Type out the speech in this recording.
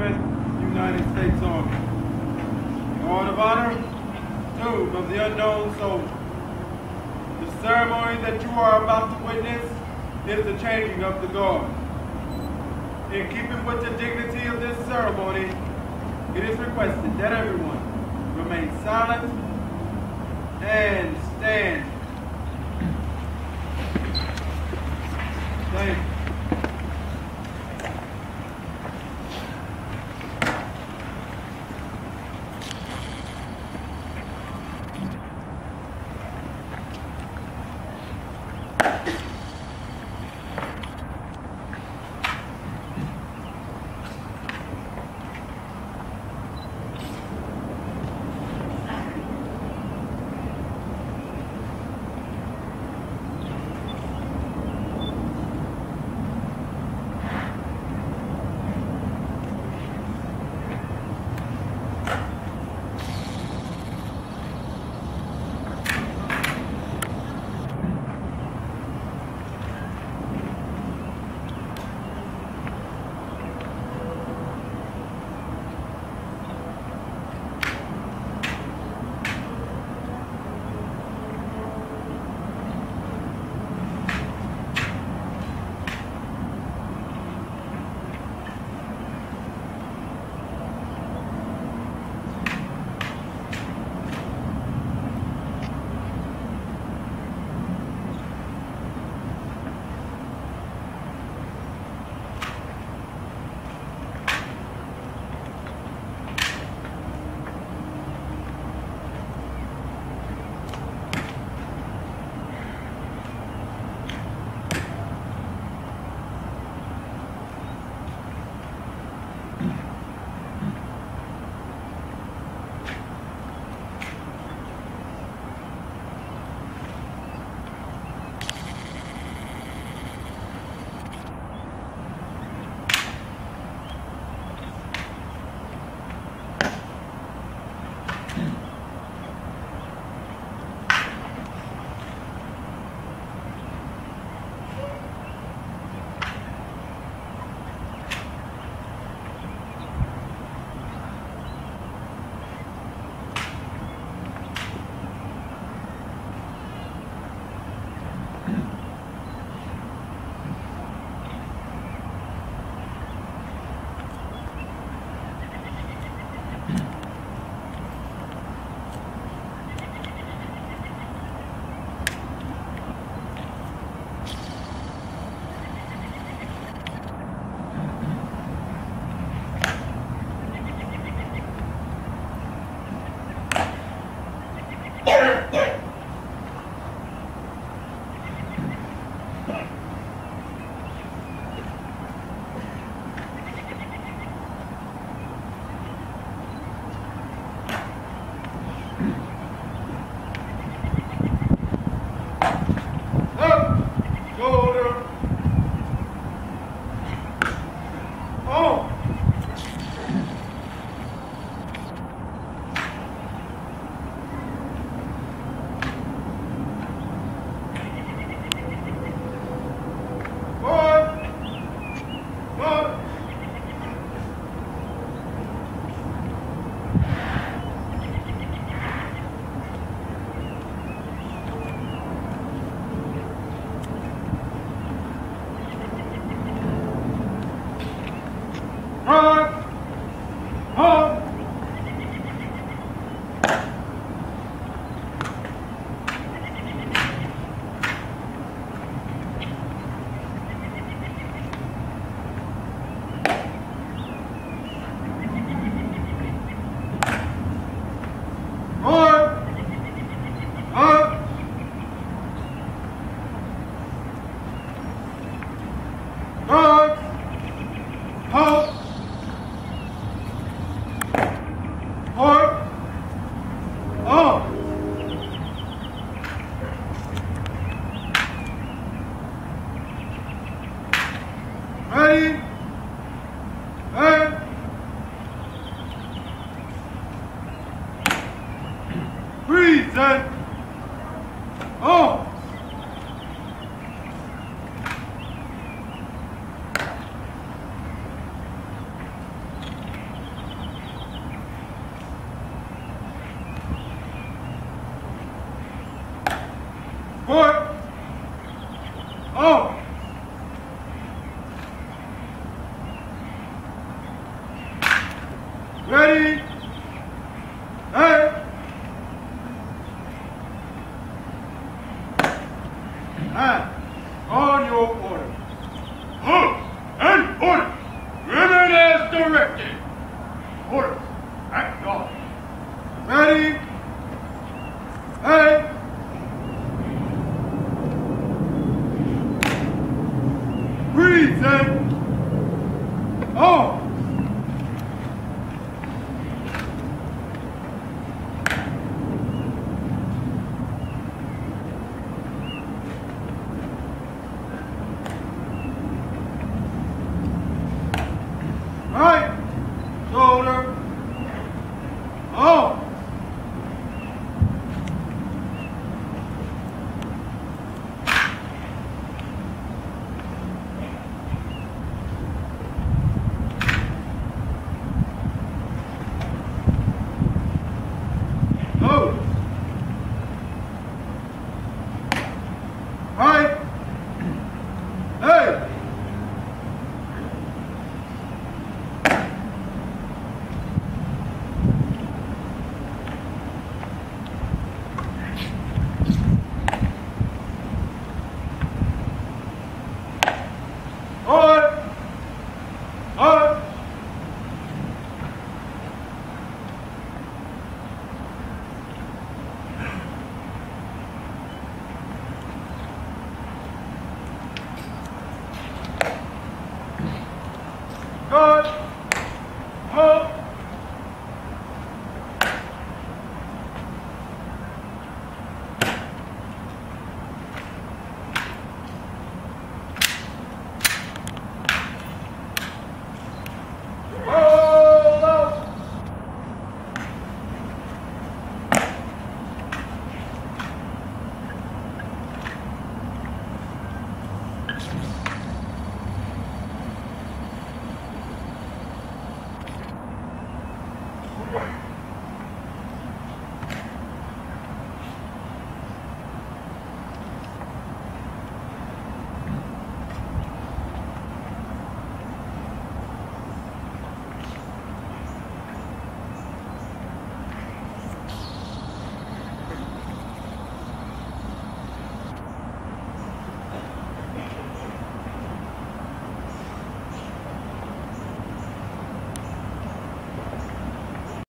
Infantry United States Army. The Order of Honor, Tomb of the Unknown Soldier. The ceremony that you are about to witness is the changing of the guard. In keeping with the dignity of this ceremony, it is requested that everyone remain silent and stand. Thank you. Done. Oh. On. Foot. On. Oh. And on your order. Halt! And order! Women as directed. Order! Act on! Ready? Hey. Then. Oh. Right. Shoulder. Oh. Oh. Right. Hey. On. On. Good. Hold.